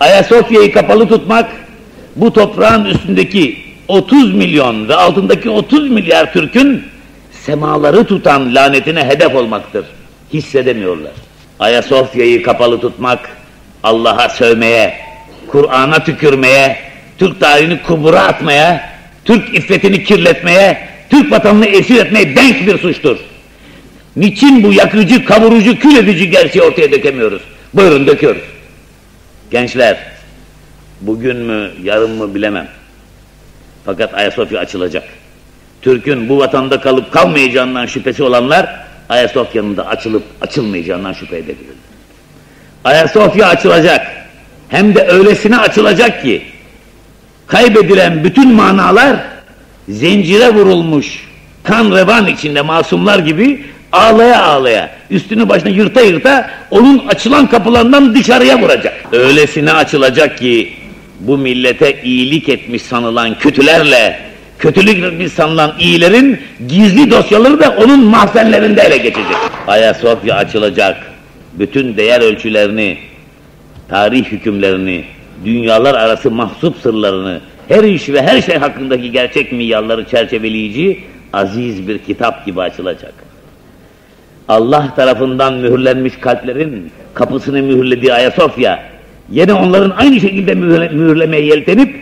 Ayasofya'yı kapalı tutmak, bu toprağın üstündeki 30 milyon ve altındaki 30 milyar Türk'ün semaları tutan lanetine hedef olmaktır. Hissedemiyorlar. Ayasofya'yı kapalı tutmak, Allah'a sövmeye, Kur'an'a tükürmeye, Türk tarihini kubura atmaya, Türk iffetini kirletmeye, Türk vatanını esir etmeye denk bir suçtur. Niçin bu yakıcı, kavurucu, kül edici gerçeği ortaya dökemiyoruz? Buyurun döküyoruz. Gençler, bugün mü, yarın mı bilemem. Fakat Ayasofya açılacak. Türk'ün bu vatanda kalıp kalmayacağından şüphesi olanlar, Ayasofya'nın da açılıp açılmayacağından şüphe edebilirler. Ayasofya açılacak. Hem de öylesine açılacak ki, kaybedilen bütün manalar, zincire vurulmuş, kan revan içinde masumlar gibi ağlaya ağlaya, üstünü başına yırta yırta onun açılan kapılarından dışarıya vuracak. Öylesine açılacak ki bu millete iyilik etmiş sanılan kötülerle kötülük etmiş sanılan iyilerin gizli dosyaları da onun mahzenlerinde ele geçecek. Ayasofya açılacak. Bütün değer ölçülerini, tarih hükümlerini, dünyalar arası mahsup sırlarını, her iş ve her şey hakkındaki gerçek milyarları çerçeveleyici aziz bir kitap gibi açılacak. Allah tarafından mühürlenmiş kalplerin kapısını mühürlediği Ayasofya, yine onların aynı şekilde mühürle, mühürlemeye yeltenip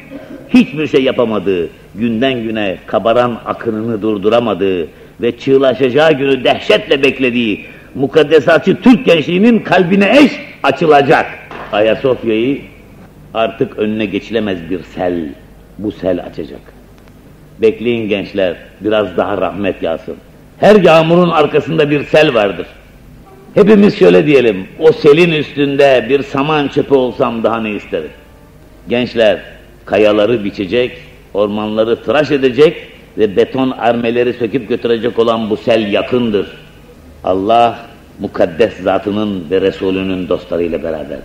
hiçbir şey yapamadığı, günden güne kabaran akınını durduramadığı ve çığlaşacağı günü dehşetle beklediği mukaddesatçı Türk gençliğinin kalbine eş açılacak. Ayasofya'yı artık önüne geçilemez bir sel, bu sel açacak. Bekleyin gençler, biraz daha rahmet yağsın. Her yağmurun arkasında bir sel vardır. Hepimiz şöyle diyelim, o selin üstünde bir saman çöpü olsam daha ne isterim? Gençler, kayaları biçecek, ormanları tıraş edecek ve beton armeleri söküp götürecek olan bu sel yakındır. Allah, mukaddes zatının ve Resulünün dostlarıyla beraber.